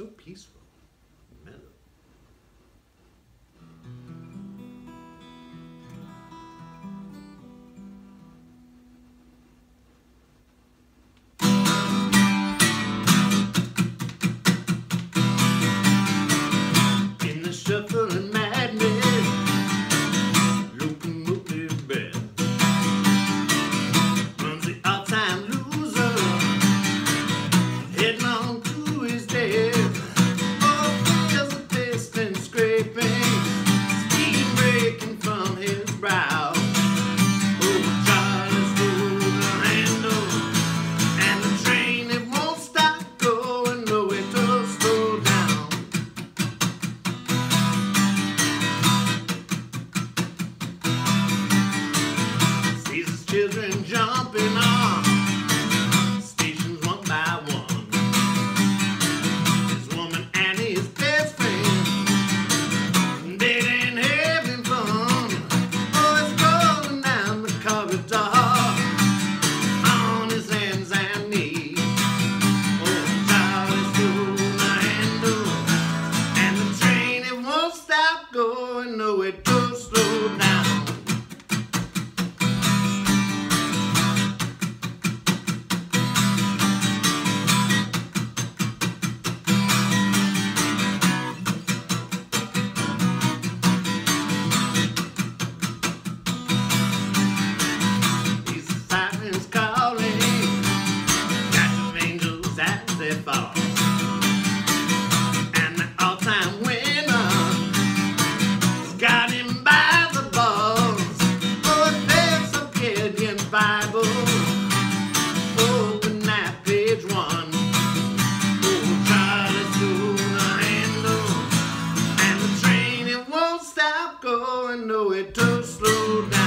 So peaceful. jumping on. fall. And the all-time winner got him by the balls. Oh, it feels so in Bible. Oh, Open that page one. Oh, Charlie's Going, handle. And the train, it won't stop going. No, it don't slow down.